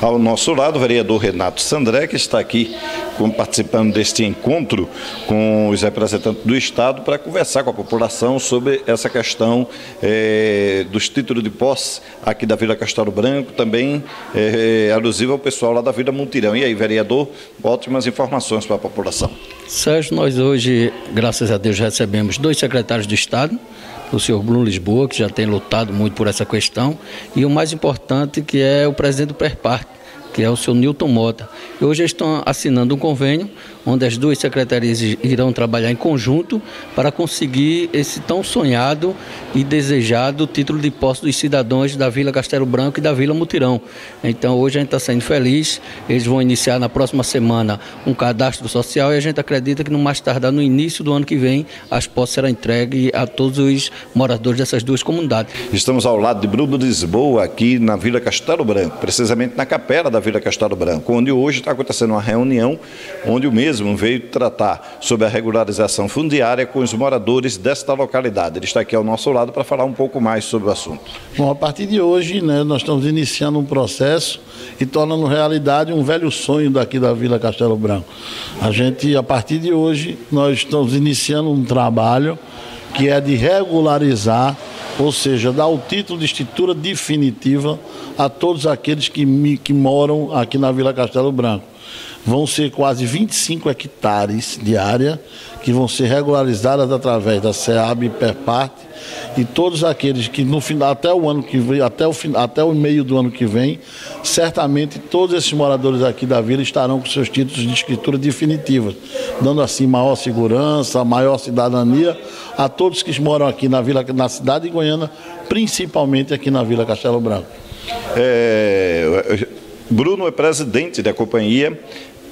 Ao nosso lado, o vereador Renato Sandré, que está aqui participando deste encontro com os representantes do Estado para conversar com a população sobre essa questão é, dos títulos de posse aqui da Vila Castelo Branco, também é, alusivo ao pessoal lá da Vila Montirão. E aí, vereador, ótimas informações para a população. Sérgio, nós hoje, graças a Deus, recebemos dois secretários do Estado, o senhor Bruno Lisboa, que já tem lutado muito por essa questão, e o mais importante, que é o presidente do PERPART, que é o senhor Newton Mota. E hoje estão assinando um convênio onde as duas secretarias irão trabalhar em conjunto para conseguir esse tão sonhado e desejado título de posse dos cidadãos da Vila Castelo Branco e da Vila Mutirão. Então hoje a gente está saindo feliz, eles vão iniciar na próxima semana um cadastro social e a gente acredita que no mais tardar no início do ano que vem as posses serão entregues a todos os moradores dessas duas comunidades. Estamos ao lado de Bruno Lisboa, aqui na Vila Castelo Branco, precisamente na capela da Vila Castelo Branco, onde hoje está acontecendo uma reunião onde o mesmo veio tratar sobre a regularização fundiária com os moradores desta localidade. Ele está aqui ao nosso lado para falar um pouco mais sobre o assunto. Bom, a partir de hoje, né, nós estamos iniciando um processo e tornando realidade um velho sonho daqui da Vila Castelo Branco. A gente, a partir de hoje, nós estamos iniciando um trabalho que é de regularizar, ou seja, dar o título de escritura definitiva a todos aqueles que, que moram aqui na Vila Castelo Branco. Vão ser quase 25 hectares de área que vão ser regularizadas através da SEAB e PERPART e todos aqueles que no final até o ano que vem, até o até o meio do ano que vem, certamente todos esses moradores aqui da vila estarão com seus títulos de escritura definitivos, dando assim maior segurança, maior cidadania a todos que moram aqui na vila na cidade de Goiânia, principalmente aqui na Vila Castelo Branco. É, Bruno é presidente da companhia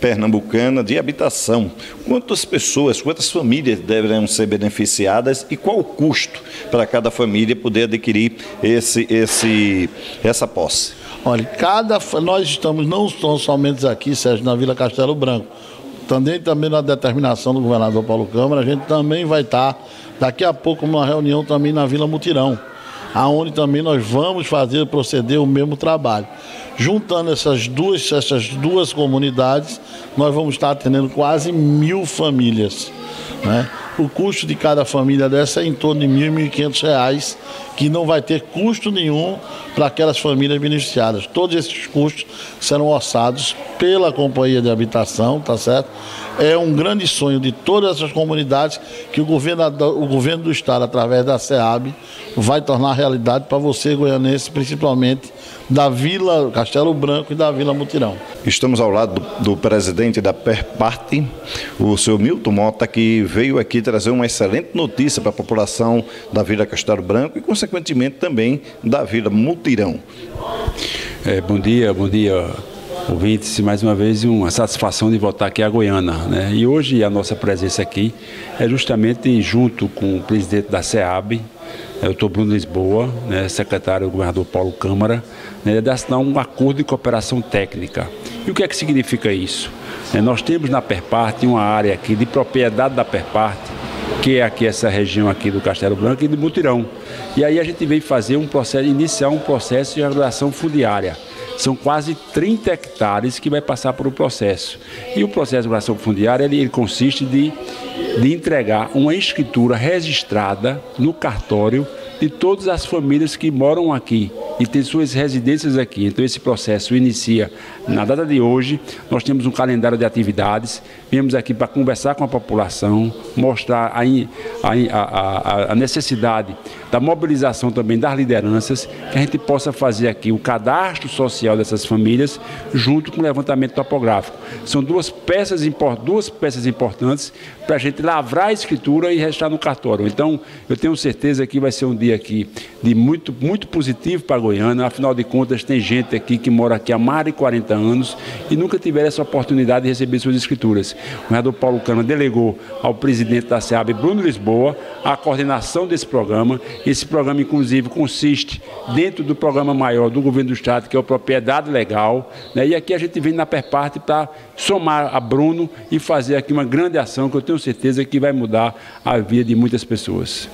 pernambucana de habitação. Quantas pessoas, quantas famílias deverão ser beneficiadas e qual o custo para cada família poder adquirir esse, esse, essa posse? Olha, cada, nós estamos não somente aqui, Sérgio, na Vila Castelo Branco. Também, também na determinação do governador Paulo Câmara, a gente também vai estar daqui a pouco numa reunião também na Vila Mutirão aonde também nós vamos fazer, proceder o mesmo trabalho. Juntando essas duas, essas duas comunidades, nós vamos estar atendendo quase mil famílias. Né? O custo de cada família dessa é em torno de R$ 1.500, que não vai ter custo nenhum para aquelas famílias beneficiadas. Todos esses custos serão orçados pela companhia de habitação, tá certo? É um grande sonho de todas essas comunidades que o governo, o governo do estado, através da SEAB, vai tornar realidade para você, goianense, principalmente da Vila Castelo Branco e da Vila Mutirão. Estamos ao lado do, do presidente da Perparte, o senhor Milton Mota, que veio aqui trazer uma excelente notícia para a população da Vila Castelo Branco e, consequentemente, também da Vila Mutirão. É, bom dia, bom dia ouvintes, mais uma vez uma satisfação de voltar aqui a Goiânia. Né? E hoje a nossa presença aqui é justamente junto com o presidente da SEAB, o doutor Bruno Lisboa, né, secretário do governador Paulo Câmara, né, de assinar um acordo de cooperação técnica. E o que é que significa isso? É, nós temos na Perparte uma área aqui de propriedade da Perparte, que é aqui essa região aqui do Castelo Branco e do Mutirão. E aí a gente veio fazer um processo, iniciar um processo de regulação fundiária. São quase 30 hectares que vai passar por um processo. E o processo de regulação fundiária ele, ele consiste de, de entregar uma escritura registrada no cartório de todas as famílias que moram aqui e têm suas residências aqui. Então esse processo inicia na data de hoje. Nós temos um calendário de atividades. Viemos aqui para conversar com a população, mostrar a, a, a, a necessidade da mobilização também das lideranças, que a gente possa fazer aqui o cadastro social dessas famílias junto com o levantamento topográfico. São duas peças, duas peças importantes para a gente lavrar a escritura e registrar no cartório. Então, eu tenho certeza que vai ser um dia aqui de muito, muito positivo para Goiânia. Afinal de contas, tem gente aqui que mora aqui há mais de 40 anos e nunca tiveram essa oportunidade de receber suas escrituras. O vereador Paulo Cana delegou ao presidente da SEAB, Bruno Lisboa, a coordenação desse programa esse programa, inclusive, consiste dentro do programa maior do governo do Estado, que é o Propriedade Legal. Né? E aqui a gente vem na Perparte para somar a Bruno e fazer aqui uma grande ação que eu tenho certeza que vai mudar a vida de muitas pessoas.